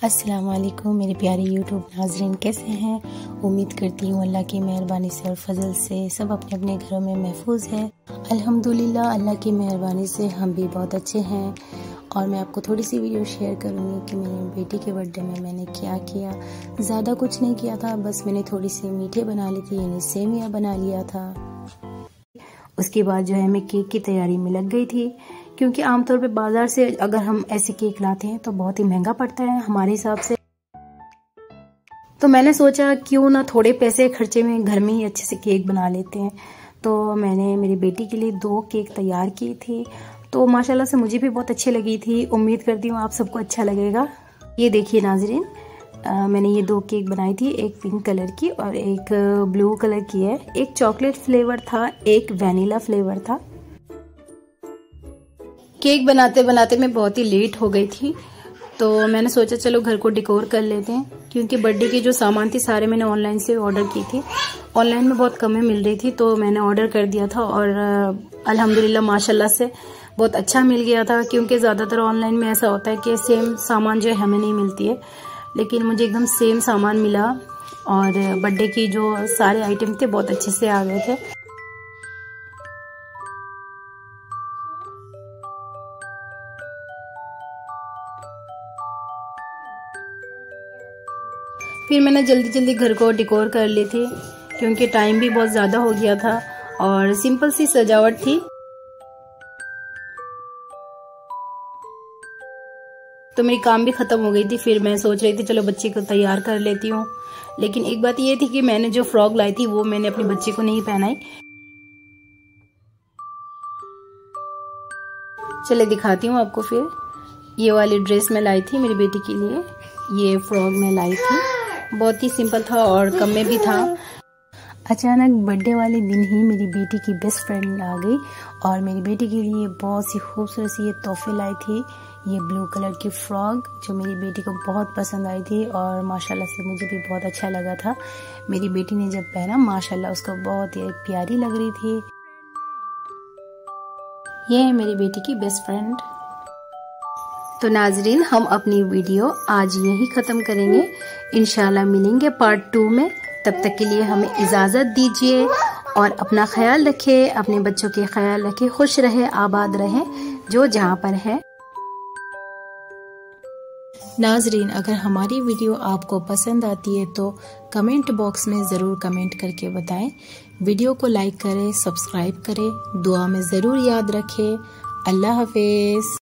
अस्सलाम वालेकुम मेरे प्यारे यूट्यूब नाजरीन, कैसे हैं? उम्मीद करती हूँ अल्लाह की मेहरबानी से और फजल से सब अपने अपने घरों में महफूज है। अल्हम्दुलिल्लाह, अल्लाह की मेहरबानी से हम भी बहुत अच्छे हैं। और मैं आपको थोड़ी सी वीडियो शेयर करूँगी कि मेरी बेटी के बर्थडे में मैंने क्या किया। ज़्यादा कुछ नहीं किया था, बस मैंने थोड़ी सी मीठे बना ली थी, यानी सेमियाँ बना लिया था। उसके बाद जो है मैं केक की तैयारी में लग गई थी। क्योंकि आमतौर पे बाज़ार से अगर हम ऐसे केक लाते हैं तो बहुत ही महँगा पड़ता है हमारे हिसाब से। तो मैंने सोचा क्यों ना थोड़े पैसे खर्चे में घर में ही अच्छे से केक बना लेते हैं। तो मैंने मेरी बेटी के लिए दो केक तैयार की थी। तो माशाल्लाह से मुझे भी बहुत अच्छी लगी थी। उम्मीद करती हूँ आप सबको अच्छा लगेगा। ये देखिए नाजरीन मैंने ये दो केक बनाई थी, एक पिंक कलर की और एक ब्लू कलर की है। एक चॉकलेट फ्लेवर था, एक वैनिला फ्लेवर था। केक बनाते बनाते मैं बहुत ही लेट हो गई थी तो मैंने सोचा चलो घर को डिकोर कर लेते हैं, क्योंकि बर्थडे की जो सामान थी सारे मैंने ऑनलाइन से ऑर्डर की थी। ऑनलाइन में बहुत कम मिल रही थी तो मैंने ऑर्डर कर दिया था और अल्हम्दुलिल्लाह, माशाल्लाह से बहुत अच्छा मिल गया था, क्योंकि ज़्यादातर ऑनलाइन में ऐसा होता है कि सेम सामान जो है हमें नहीं मिलती है, लेकिन मुझे एकदम सेम सामान मिला और, बर्थडे की जो सारे आइटम थे बहुत अच्छे से आ गए थे। फिर मैंने जल्दी जल्दी घर को डिकोर कर ली थी, क्योंकि टाइम भी बहुत ज़्यादा हो गया था और सिंपल सी सजावट थी। तो मेरी काम भी ख़त्म हो गई थी, फिर मैं सोच रही थी, चलो बच्चे को तैयार कर लेती हूँ। लेकिन एक बात ये थी कि मैंने जो फ्रॉक लाई थी, वो मैंने अपने बच्चे को नहीं पहनाई। चले दिखाती हूँ आपको फिर। ये वाली ड्रेस मैं लाई थी मेरी बेटी के लिए। ये फ्रॉक मैं लाई थी। बहुत ही सिंपल था और कम में भी था। अचानक बर्थडे वाले दिन ही मेरी बेटी की बेस्ट फ्रेंड आ गई और मेरी बेटी के लिए बहुत सी खूबसूरत सी ये तोहफे लाई थी। ये ब्लू कलर की फ्रॉक जो मेरी बेटी को बहुत पसंद आई थी और माशाल्लाह से मुझे भी बहुत अच्छा लगा था। मेरी बेटी ने जब पहना, माशाल्लाह उसको बहुत ही प्यारी लग रही थी। ये है मेरी बेटी की बेस्ट फ्रेंड तो नाजरीन, हम अपनी वीडियो आज यही ख़त्म करेंगे। इनशाला मिलेंगे पार्ट टू में। तब तक के लिए हमें इजाज़त दीजिए और अपना ख्याल रखें, अपने बच्चों के ख्याल रखें, खुश रहे, आबाद रहें, जो जहाँ पर है। नाजरीन, अगर हमारी वीडियो आपको पसंद आती है तो कमेंट बॉक्स में ज़रूर कमेंट करके बताएँ। वीडियो को लाइक करें, सब्सक्राइब करें। दुआ में ज़रूर याद रखें। अल्लाह हाफिज़।